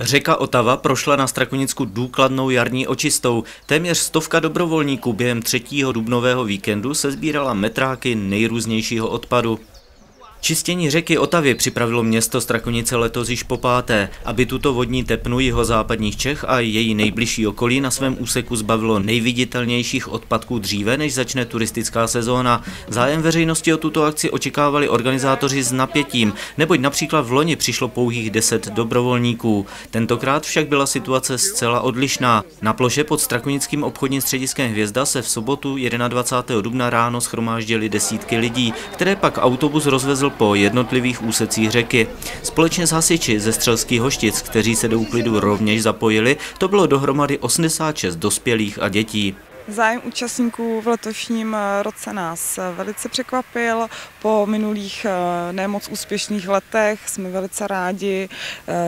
Řeka Otava prošla na Strakonicku důkladnou jarní očistou. Téměř stovka dobrovolníků během třetího dubnového víkendu se sbírala metráky nejrůznějšího odpadu. Čistění řeky Otavy připravilo město Strakonice letos již po páté, aby tuto vodní tepnu jeho západních Čech a její nejbližší okolí na svém úseku zbavilo nejviditelnějších odpadků dříve, než začne turistická sezóna. Zájem veřejnosti o tuto akci očekávali organizátoři s napětím, neboť například v loni přišlo pouhých 10 dobrovolníků. Tentokrát však byla situace zcela odlišná. Na ploše pod Strakonickým obchodním střediskem Hvězda se v sobotu 21. dubna ráno schromáždili desítky lidí, které pak autobus rozvezl po jednotlivých úsecích řeky. Společně s hasiči ze Střelských hoštic, kteří se do úklidu rovněž zapojili, to bylo dohromady 86 dospělých a dětí. Zájem účastníků v letošním eh, roce nás eh, velice překvapil. Po minulých eh, nemoc úspěšných letech jsme velice rádi,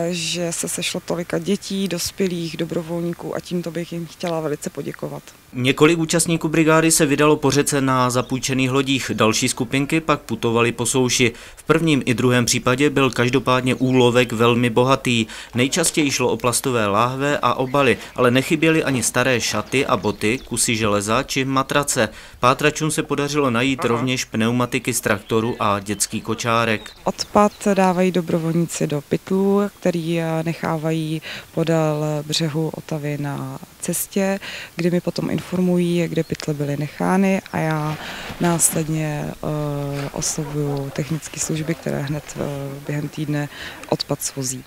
že se sešlo tolika dětí, dospělých, dobrovolníků a tímto bych jim chtěla velice poděkovat. Několik účastníků brigády se vydalo po řece na zapůjčených lodích, další skupinky pak putovali po souši. V prvním i druhém případě byl každopádně úlovek velmi bohatý. Nejčastěji šlo o plastové láhve a obaly, ale nechyběly ani staré šaty a boty, kusy železa či matrace. Pátračům se podařilo najít Aha. rovněž pneumatiky z traktoru a dětský kočárek. Odpad dávají dobrovolníci do pytlů, který nechávají podél břehu Otavy na cestě, kdy mi potom informují, kde pytle byly nechány a já následně uh, oslovuju technické služby, které hned uh, během týdne odpad svozí.